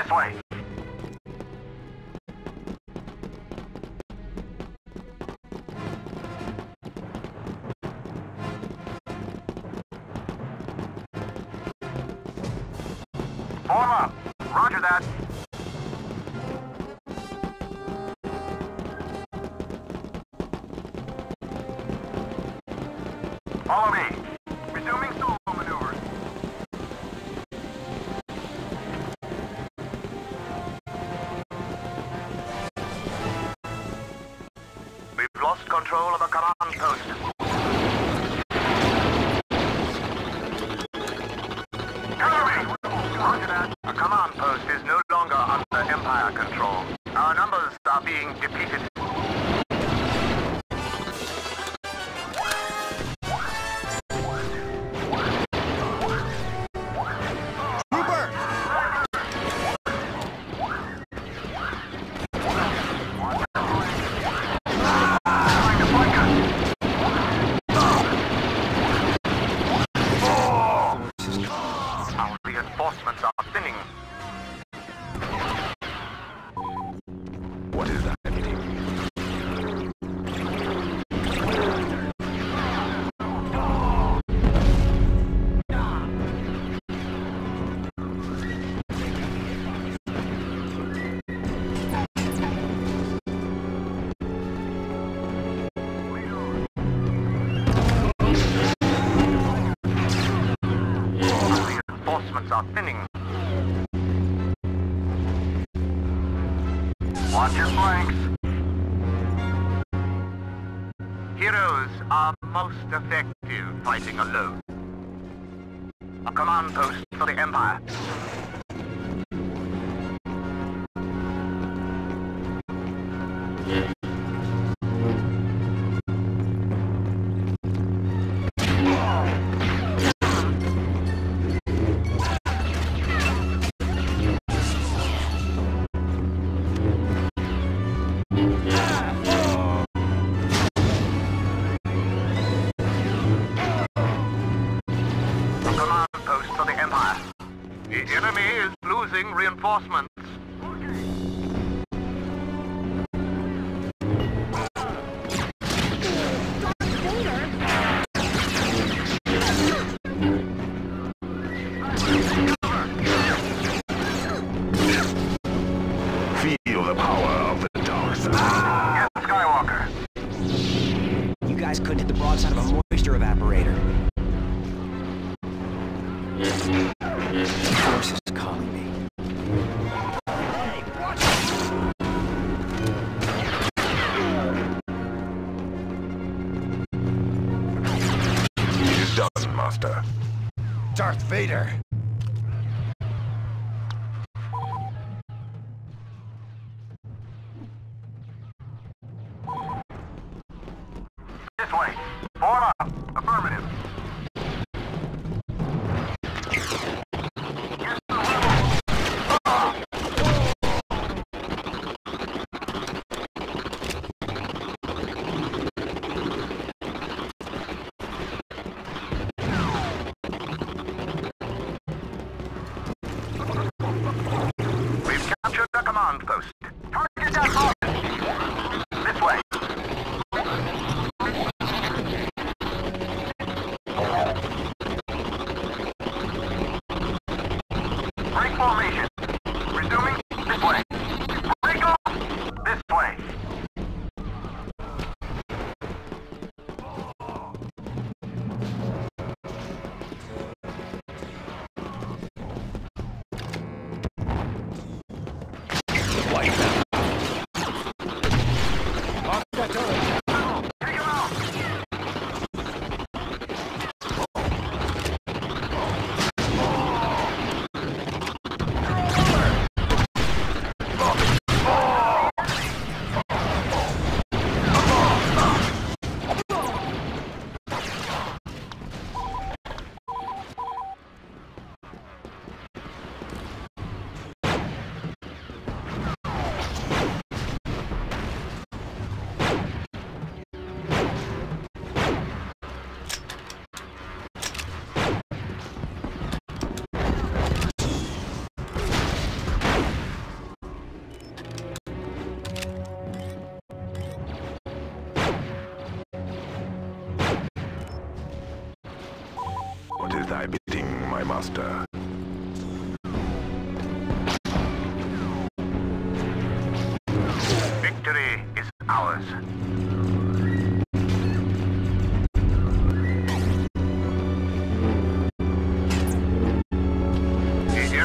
This way. Form up. Roger that. lost control of a command post. reinforcements are thinning. Watch your flanks. Heroes are most effective fighting alone. A command post for the Empire. reinforcement. Master. Darth Vader! command post.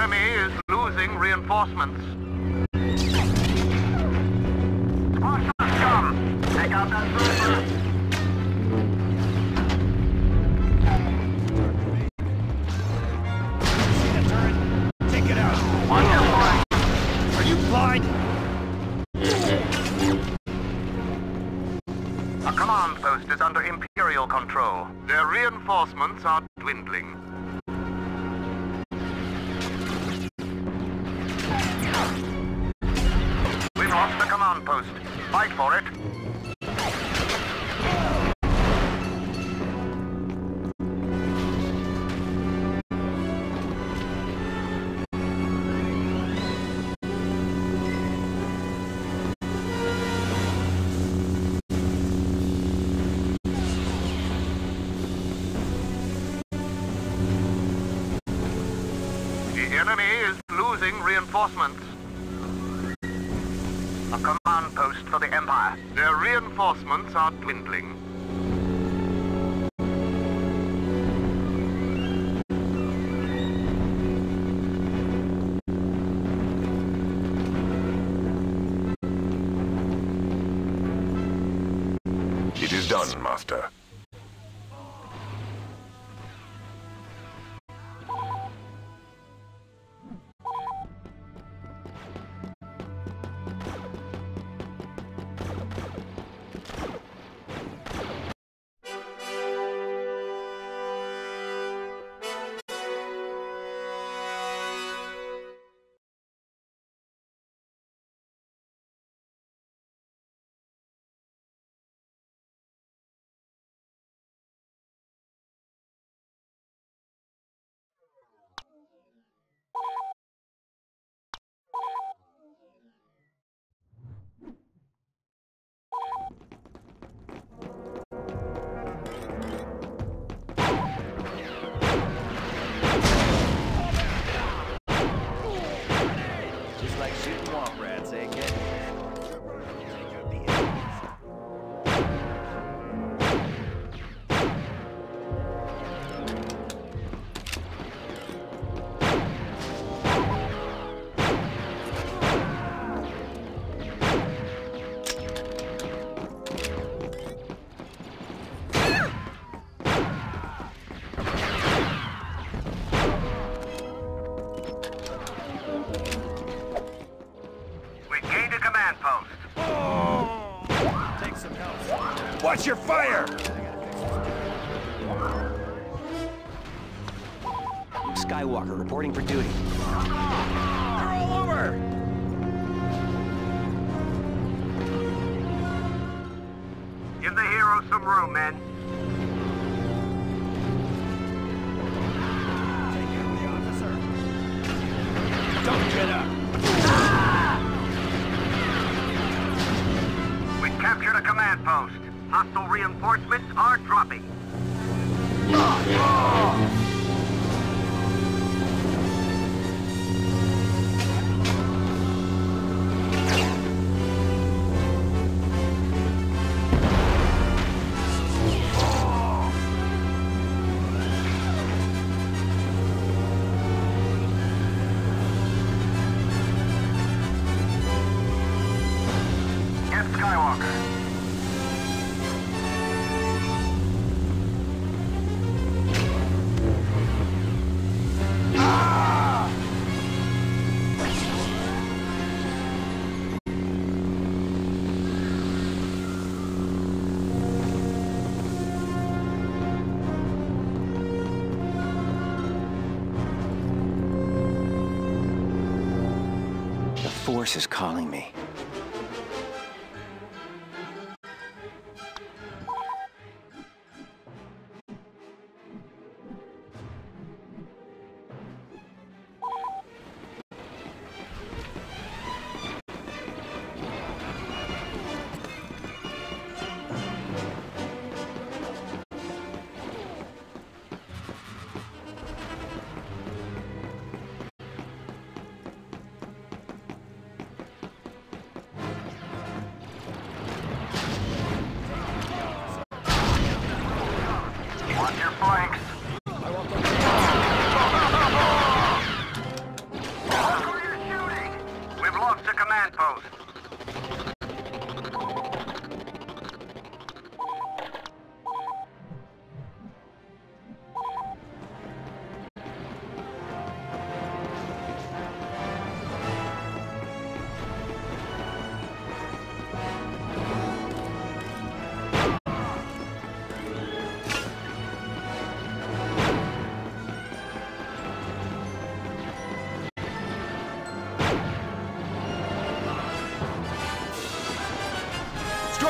Enemy is losing reinforcements. Squash the scum! Take out that trooper! See the turret? Take it out. On your mark! Are you blind? A command post is under Imperial control. Their reinforcements are dwindling. Fight for it. The enemy is losing reinforcements. Command post for the Empire. Their reinforcements are dwindling. It is done, master. Watch your fire! Skywalker reporting for duty. They're all over! Give the hero some room, men. Take out the officer. Don't get up! We captured a command post. Hostile reinforcements are dropping. Skywalker. Force is calling me.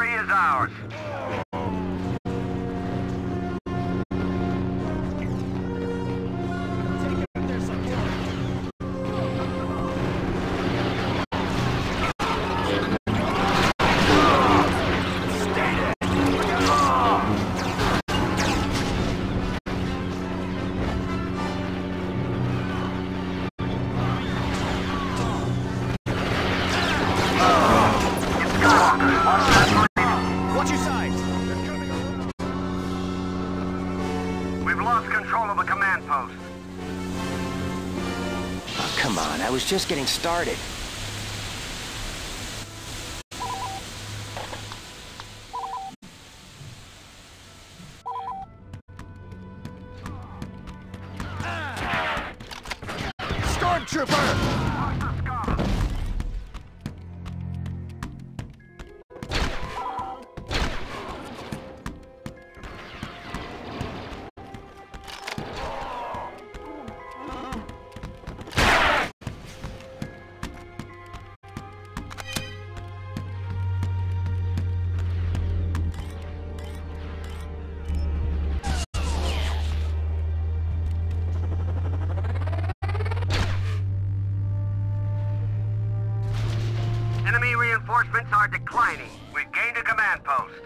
victory is ours. Soccer. I was just getting started. Enemy reinforcements are declining. We've gained a command post.